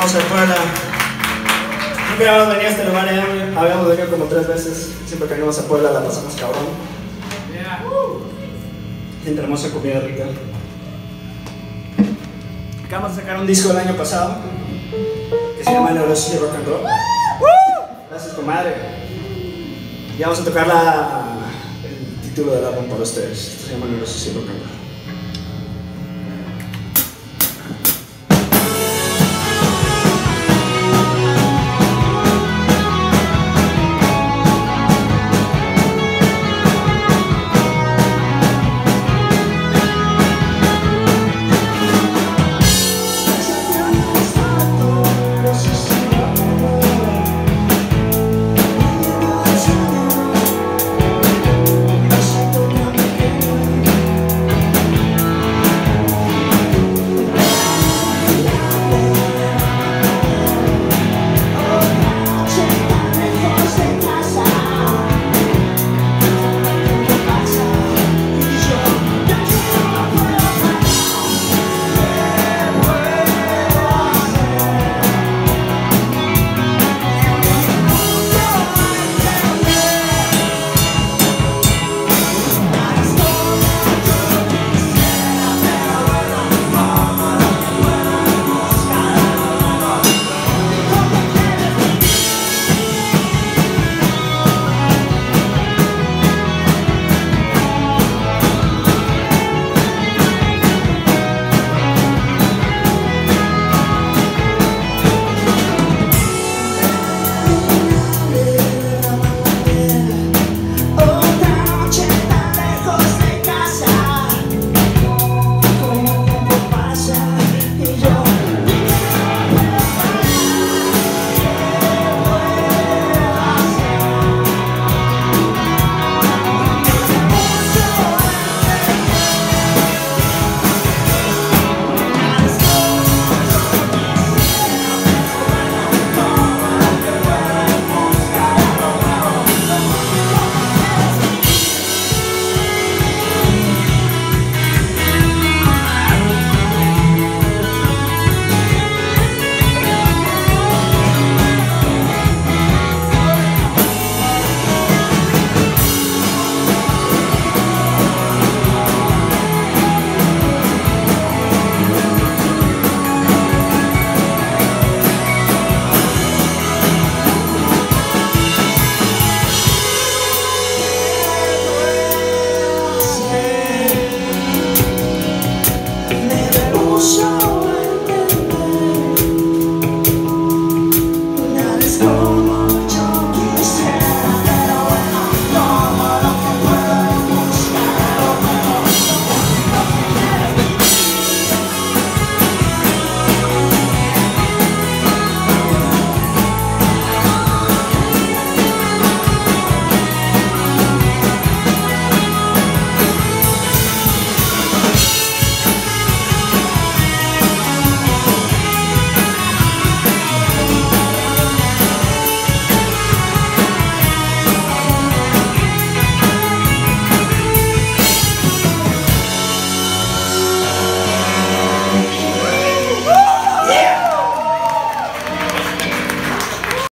Vamos a Puebla. Nunca habíamos venido a este lugar, eh. habíamos venido como tres veces. Siempre que venimos a Puebla la pasamos cabrón. Gente hermosa, comida rica. Acabamos de sacar un disco el año pasado que se llama Neurosis y Rock and Roll. Gracias, comadre. Y vamos a tocar la, el título del álbum para ustedes. Se llama Neurosis y Rock and Roll.